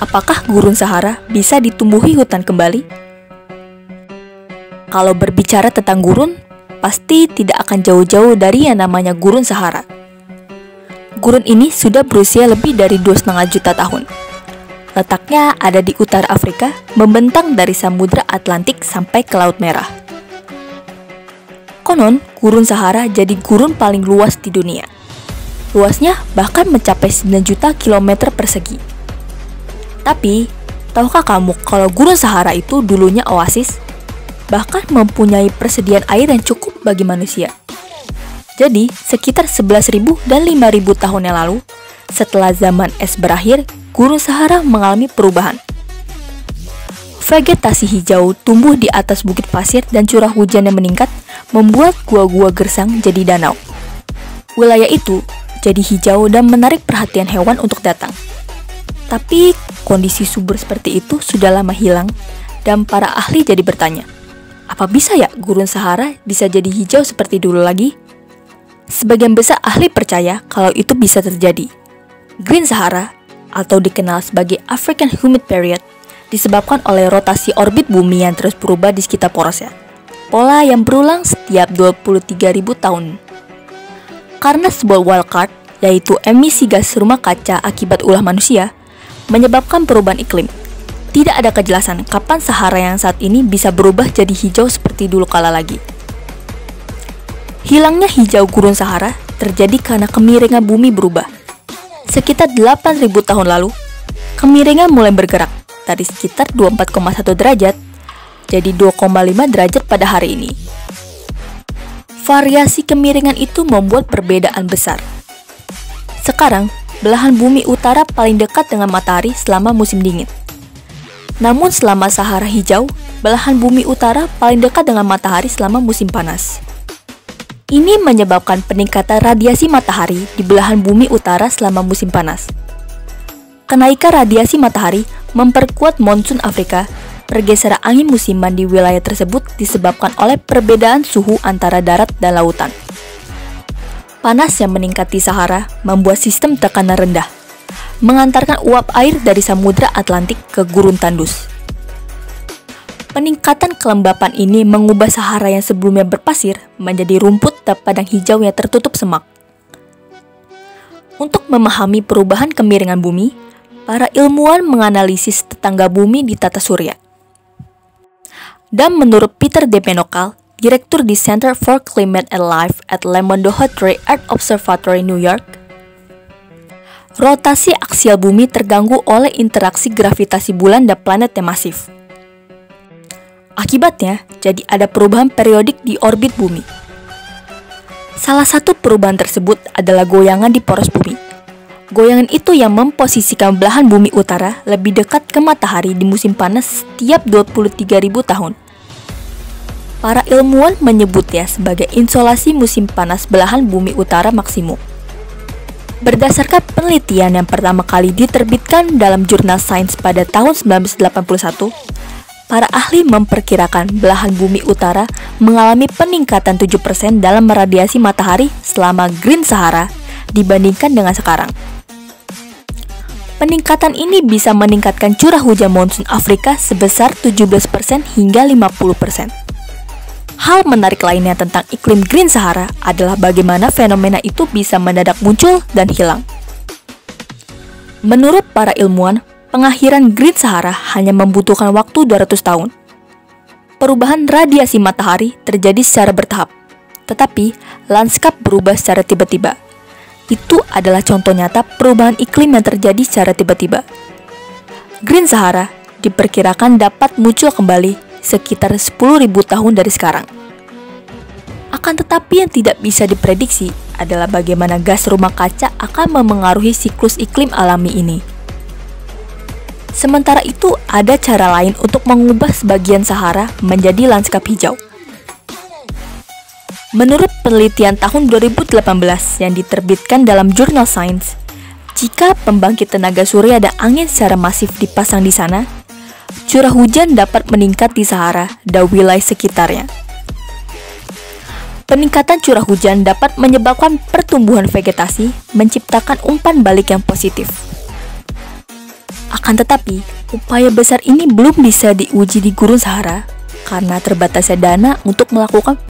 apakah gurun Sahara bisa ditumbuhi hutan kembali? Kalau berbicara tentang gurun, pasti tidak akan jauh-jauh dari yang namanya gurun Sahara. Gurun ini sudah berusia lebih dari 2,5 juta tahun. Letaknya ada di utara Afrika, membentang dari Samudra Atlantik sampai ke Laut Merah. Konon, gurun Sahara jadi gurun paling luas di dunia. Luasnya bahkan mencapai 9 juta kilometer persegi. Tapi, tahukah kamu kalau gurun Sahara itu dulunya oasis? Bahkan mempunyai persediaan air yang cukup bagi manusia. Jadi, sekitar 11.000 dan 5.000 tahun yang lalu, setelah zaman es berakhir, gurun Sahara mengalami perubahan. Vegetasi hijau tumbuh di atas bukit pasir dan curah hujan yang meningkat membuat gua-gua gersang jadi danau. Wilayah itu jadi hijau dan menarik perhatian hewan untuk datang. Tapi kondisi subur seperti itu sudah lama hilang dan para ahli jadi bertanya, apa bisa ya gurun Sahara bisa jadi hijau seperti dulu lagi? Sebagian besar ahli percaya kalau itu bisa terjadi. Green Sahara, atau dikenal sebagai African Humid Period, disebabkan oleh rotasi orbit bumi yang terus berubah di sekitar porosnya. Pola yang berulang setiap 23.000 tahun. Karena sebuah wildcard, yaitu emisi gas rumah kaca akibat ulah manusia, menyebabkan perubahan iklim. Tidak ada kejelasan kapan Sahara yang saat ini bisa berubah jadi hijau seperti dulu kala lagi. Hilangnya hijau gurun Sahara terjadi karena kemiringan bumi berubah. Sekitar 8000 tahun lalu, kemiringan mulai bergerak dari sekitar 24,1 derajat jadi 2,5 derajat pada hari ini. Variasi kemiringan itu membuat perbedaan besar. Sekarang, belahan bumi utara paling dekat dengan matahari selama musim dingin. Namun selama Sahara hijau, belahan bumi utara paling dekat dengan matahari selama musim panas. Ini menyebabkan peningkatan radiasi matahari di belahan bumi utara selama musim panas. Kenaikan radiasi matahari memperkuat monsun Afrika. Pergeseran angin musiman di wilayah tersebut disebabkan oleh perbedaan suhu antara darat dan lautan. Panas yang meningkat di Sahara membuat sistem tekanan rendah, mengantarkan uap air dari Samudra Atlantik ke gurun tandus. Peningkatan kelembapan ini mengubah Sahara yang sebelumnya berpasir menjadi rumput dan padang hijau yang tertutup semak. Untuk memahami perubahan kemiringan bumi, para ilmuwan menganalisis tetangga bumi di tata surya. Dan menurut Peter De Menokal, Direktur di Center for Climate and Life at Lemon Doherty Earth Observatory, New York, rotasi aksial bumi terganggu oleh interaksi gravitasi bulan dan planet yang masif. Akibatnya, jadi ada perubahan periodik di orbit bumi. Salah satu perubahan tersebut adalah goyangan di poros bumi. Goyangan itu yang memposisikan belahan bumi utara lebih dekat ke matahari di musim panas setiap 23.000 tahun. Para ilmuwan menyebutnya sebagai insolasi musim panas belahan bumi utara maksimum. Berdasarkan penelitian yang pertama kali diterbitkan dalam jurnal Science pada tahun 1981, para ahli memperkirakan belahan bumi utara mengalami peningkatan 7% dalam meradiasi matahari selama Green Sahara dibandingkan dengan sekarang. Peningkatan ini bisa meningkatkan curah hujan monsun Afrika sebesar 17% hingga 50%. Hal menarik lainnya tentang iklim Green Sahara adalah bagaimana fenomena itu bisa mendadak muncul dan hilang. Menurut para ilmuwan, pengakhiran Green Sahara hanya membutuhkan waktu 200 tahun. Perubahan radiasi matahari terjadi secara bertahap, tetapi lanskap berubah secara tiba-tiba. Itu adalah contoh nyata perubahan iklim yang terjadi secara tiba-tiba. Green Sahara diperkirakan dapat muncul kembali sekitar 10.000 tahun dari sekarang. Akan tetapi yang tidak bisa diprediksi adalah bagaimana gas rumah kaca akan memengaruhi siklus iklim alami ini. Sementara itu, ada cara lain untuk mengubah sebagian Sahara menjadi lanskap hijau. Menurut penelitian tahun 2018 yang diterbitkan dalam jurnal Science, jika pembangkit tenaga surya dan angin secara masif dipasang di sana, curah hujan dapat meningkat di Sahara dan wilayah sekitarnya. Peningkatan curah hujan dapat menyebabkan pertumbuhan vegetasi, menciptakan umpan balik yang positif. Akan tetapi, upaya besar ini belum bisa diuji di Gurun Sahara karena terbatasnya dana untuk melakukan